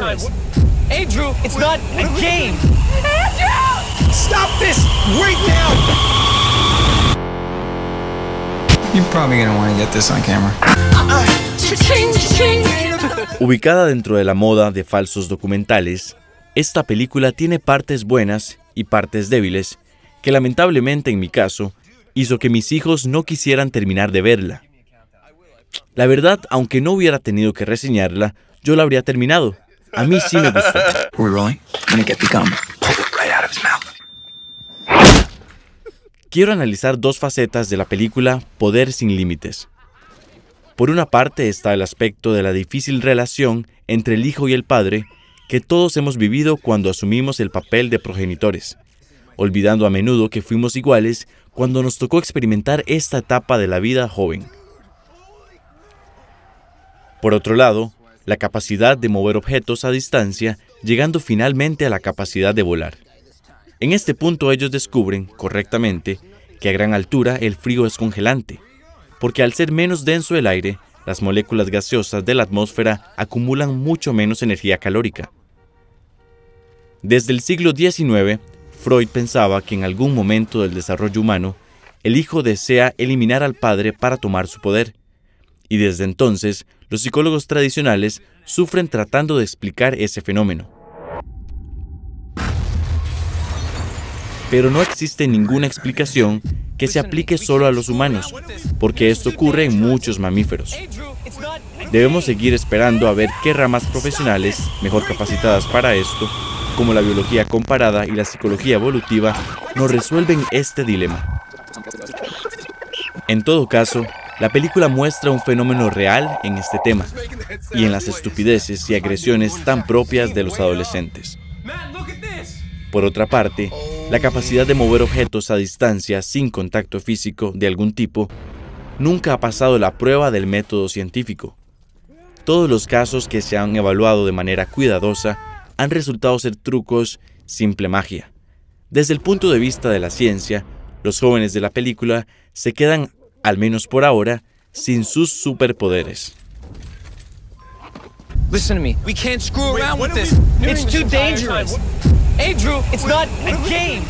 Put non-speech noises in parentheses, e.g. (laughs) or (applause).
dangerous. Andrew, it's not a game. Andrew! Stop this right now! You're probably gonna want to get this on camera. (laughs) Ubicada dentro de la moda de falsos documentales, esta película tiene partes buenas y partes débiles que lamentablemente en mi caso hizo que mis hijos no quisieran terminar de verla. La verdad, aunque no hubiera tenido que reseñarla, yo la habría terminado. A mí sí me gustó. (laughs) Quiero analizar dos facetas de la película Poder sin Límites. Por una parte está el aspecto de la difícil relación entre el hijo y el padre que todos hemos vivido cuando asumimos el papel de progenitores, olvidando a menudo que fuimos iguales cuando nos tocó experimentar esta etapa de la vida joven. Por otro lado, la capacidad de mover objetos a distancia, llegando finalmente a la capacidad de volar. En este punto ellos descubren, correctamente, que a gran altura el frío es congelante, porque al ser menos denso el aire, las moléculas gaseosas de la atmósfera acumulan mucho menos energía calórica. Desde el siglo XIX, Freud pensaba que en algún momento del desarrollo humano, el hijo desea eliminar al padre para tomar su poder, y desde entonces los psicólogos tradicionales sufren tratando de explicar ese fenómeno. Pero no existe ninguna explicación que se aplique solo a los humanos, porque esto ocurre en muchos mamíferos. Debemos seguir esperando a ver qué ramas profesionales, mejor capacitadas para esto, como la biología comparada y la psicología evolutiva, nos resuelven este dilema. En todo caso, la película muestra un fenómeno real en este tema y en las estupideces y agresiones tan propias de los adolescentes. Por otra parte, la capacidad de mover objetos a distancia sin contacto físico de algún tipo nunca ha pasado la prueba del método científico. Todos los casos que se han evaluado de manera cuidadosa han resultado ser trucos simple magia. Desde el punto de vista de la ciencia, los jóvenes de la película se quedan, al menos por ahora, sin sus superpoderes. Listen to me. We can't screw around with this. It's too dangerous. Andrew, it's not a game.